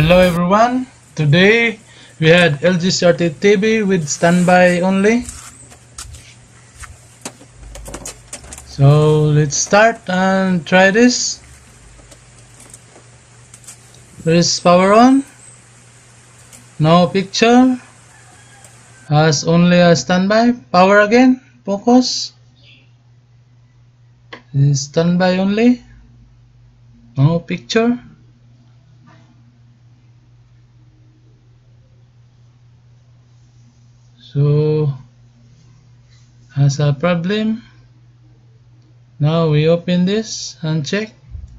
Hello everyone. Today we had LG CRT TV with standby only. So let's start and try this. There is power on. No picture. Has only a standby. Power again. Focus. Standby only. No picture. So has a problem now we open this and check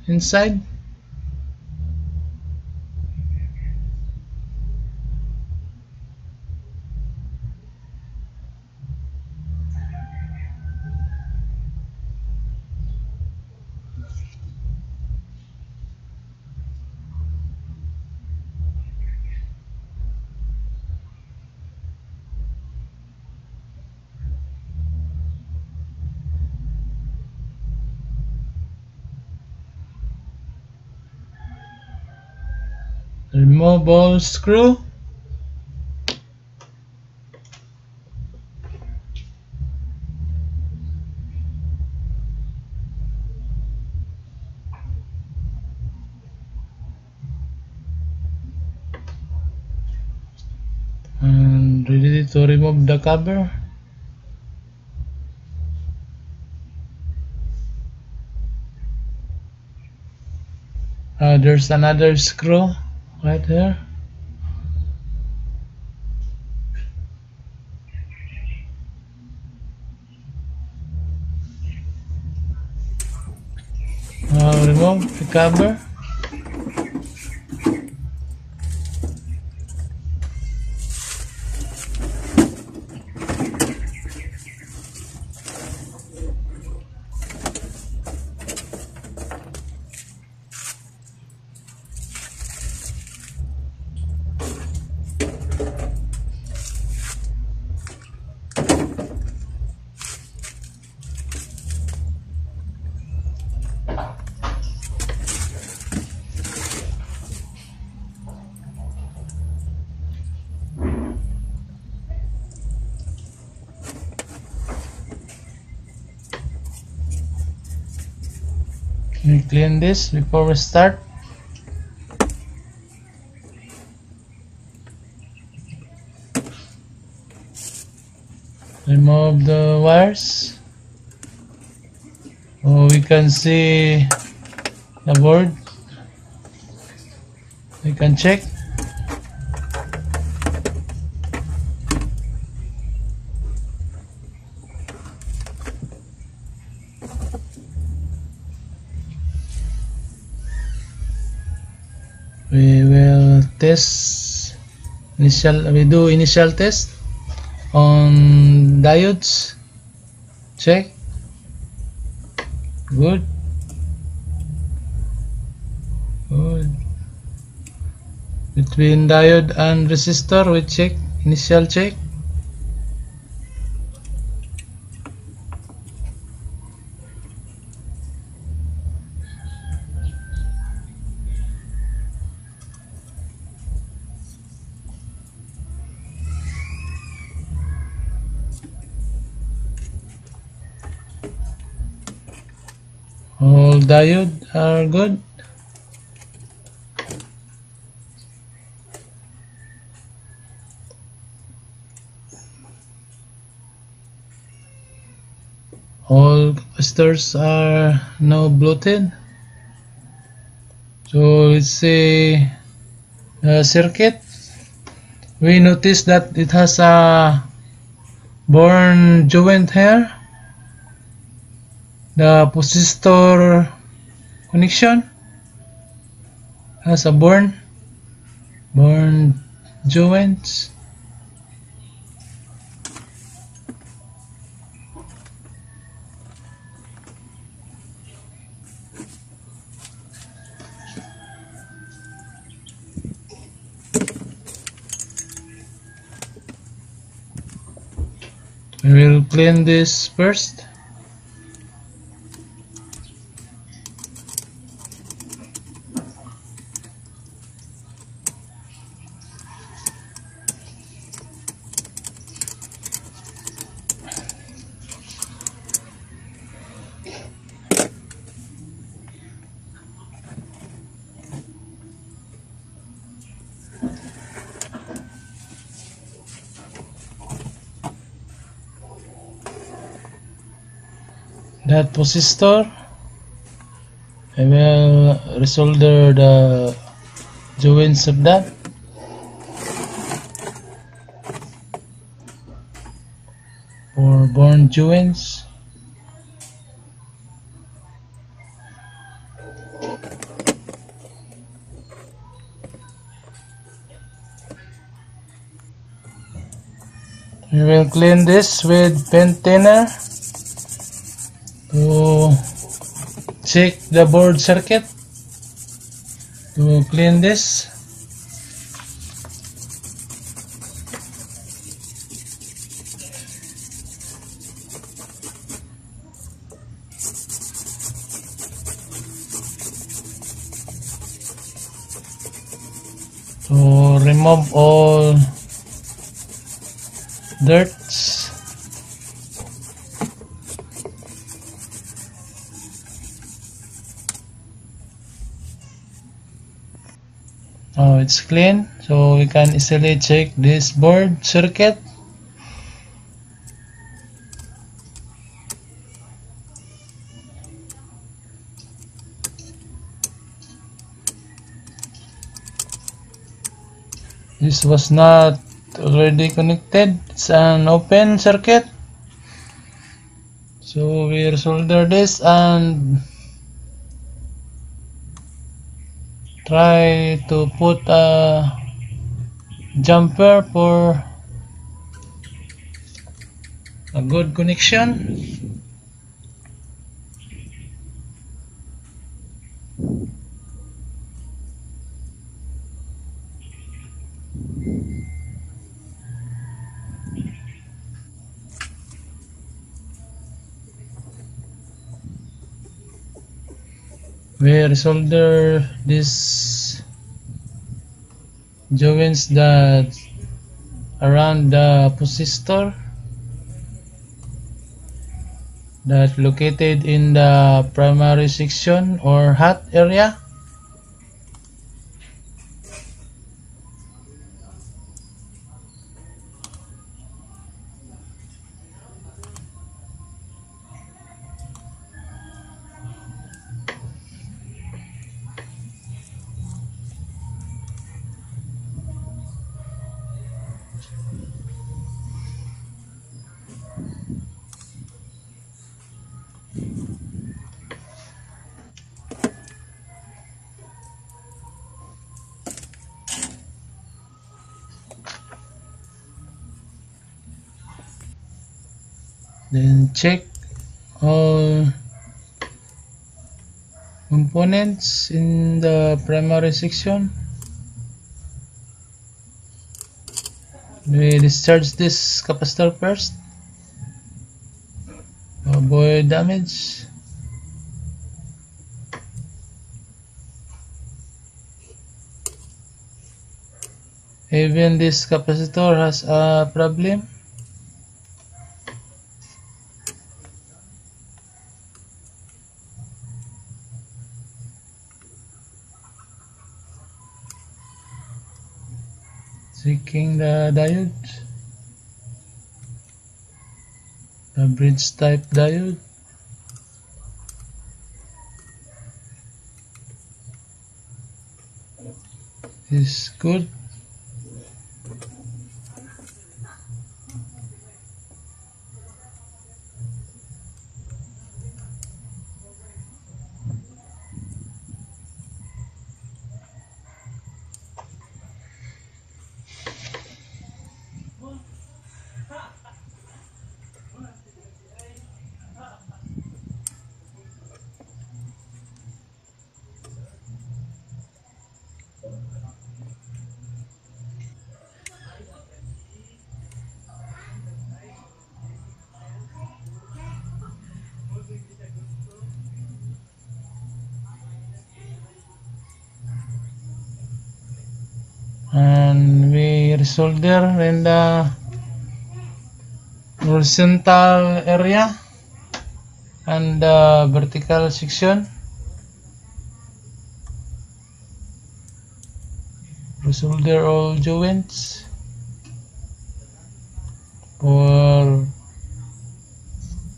inside removable screw. And ready to remove the cover. Uh, there's another screw right there. Now remove the cover clean this before we start? Remove the wires. Oh, we can see the board. We can check. We will test initial we do initial test on diodes. Check. Good. Good. Between diode and resistor we check initial check all diode are good. All capacitors are now bloated. So let's see the circuit. We notice that it has a born joint here the resistor connection has a born born joints. We will clean this first that resistor I will resolder the joints of that. For born joints. We will clean this with pen thinner to check the board circuit to clean this. To remove all oh it's clean. So we can easily check this board circuit. This was not already connected. It's an open circuit. So we solder this and try to put a jumper for a good connection we solder this joints that around the resistor that located in the primary section or hot area then check all components in the primary section. We discharge this capacitor first. Avoid damage. Even this capacitor has a problem the diode? The bridge type diode? Is good and we solder in the horizontal area and the vertical section solder all joints for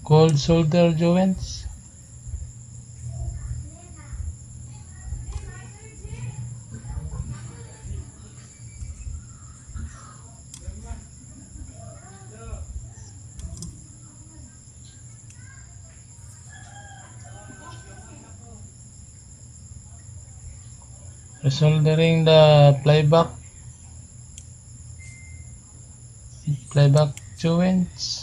cold solder joints. Resoldering the playback playback joints.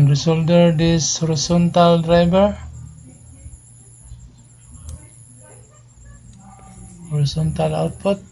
And resolder this horizontal driver. Horizontal output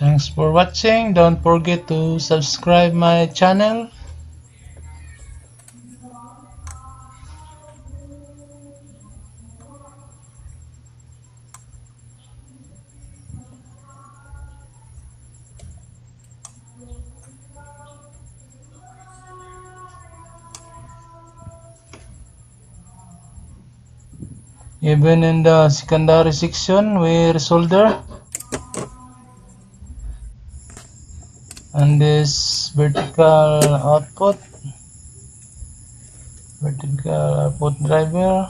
Thanks for watching. Don't forget to subscribe my channel. Even in the secondary section, we solder. This vertical output vertical output driver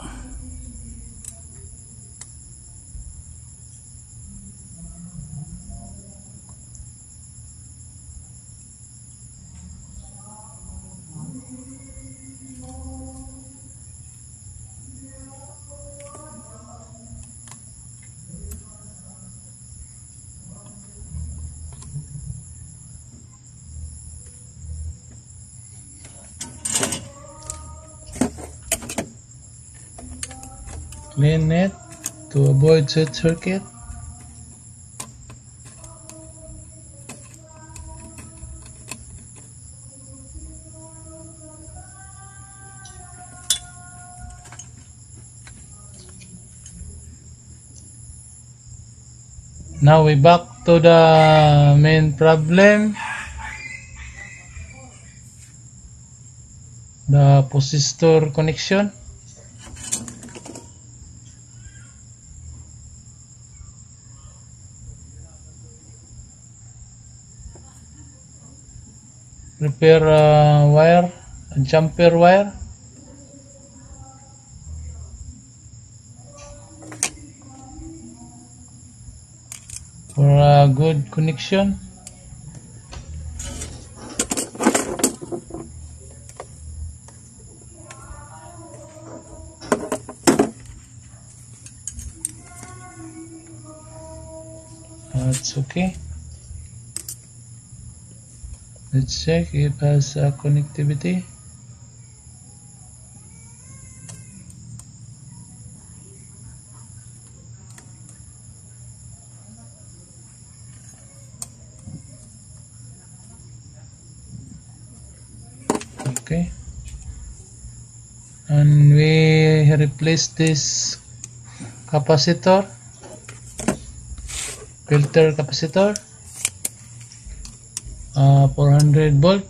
clean it to avoid short circuit. Now we back to the main problem. The resistor connection repair uh, wire jumper wire. For a good connection. That's okay let's check if has a connectivity. Okay. And we replace this capacitor filter capacitor 400 volt.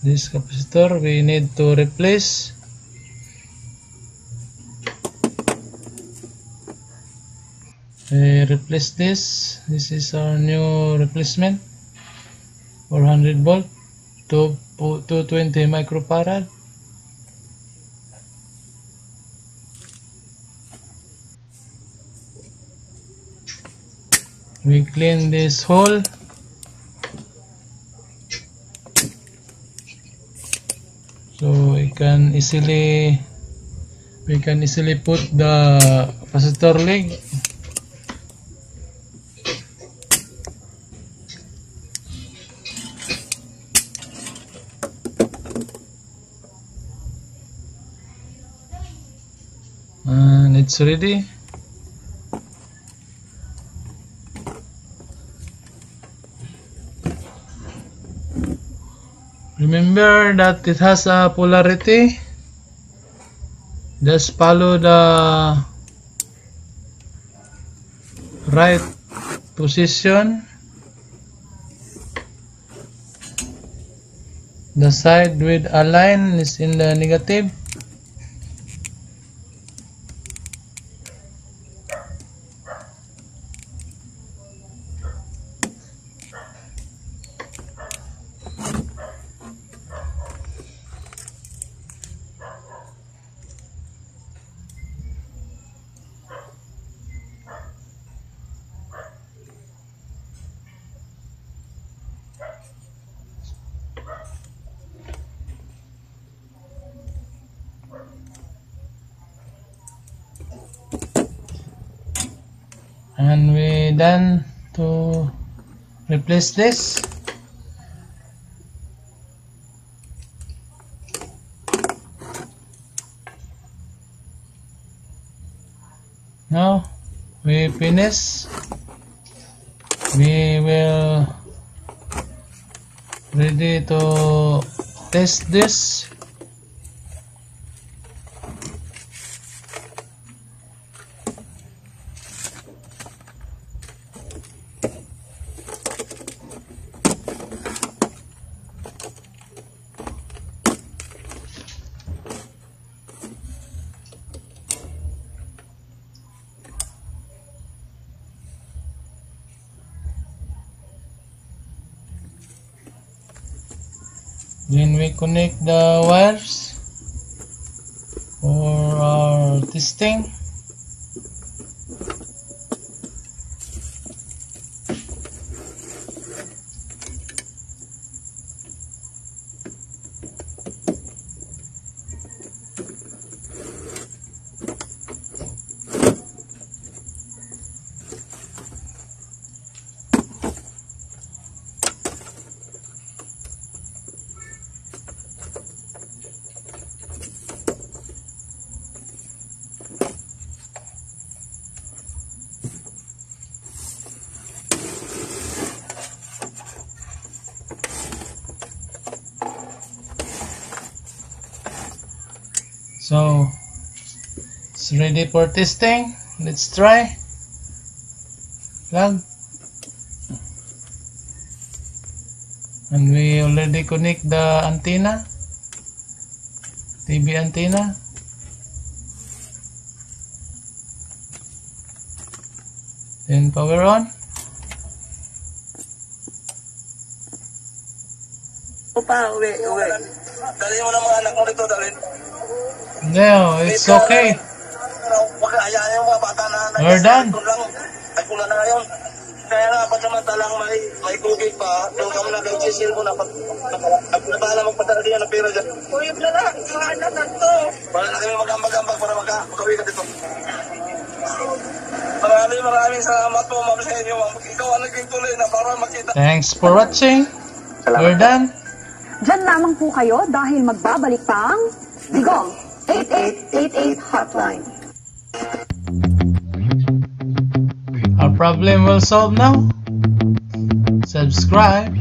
This capacitor we need to replace replace this. This is our new replacement. 400 volt to 220 microfarad. We clean this hole. So we can easily we can easily put the capacitor leg remember that it has a polarity? Just follow the right position. The side with a line is in the negative and we done to replace this. Now we finish. We will ready to test this then we connect the wires for our testing so it's ready for testing. Let's try. Plug and we already connect the antenna. TV antenna. Then power on. Pa, uwi, uwi. Dalhin mo ng mga anak mo rito, dalhin. no it's okay Huwag ka hayaan yung mga bata na done. Kung lang, ay kung na ngayon. Kaya nga, pag samantalang may, may tubig pa, yung kamo na kay Cecil mo na, pag, ako na bahala magpadala diyan ng pera dyan. Kuya, na lang, anak na to. Wala na kami mag-ambag-ambag para maka, makawi ka dito. Maraming maraming salamat po ma'am sa inyo. Ikaw ang naging tuloy na para makita. Thanks for watching. We're done. Diyan lamang po kayo dahil magbabalik pa ang Digong 8888 Hotline. Problem will solve now. Subscribe.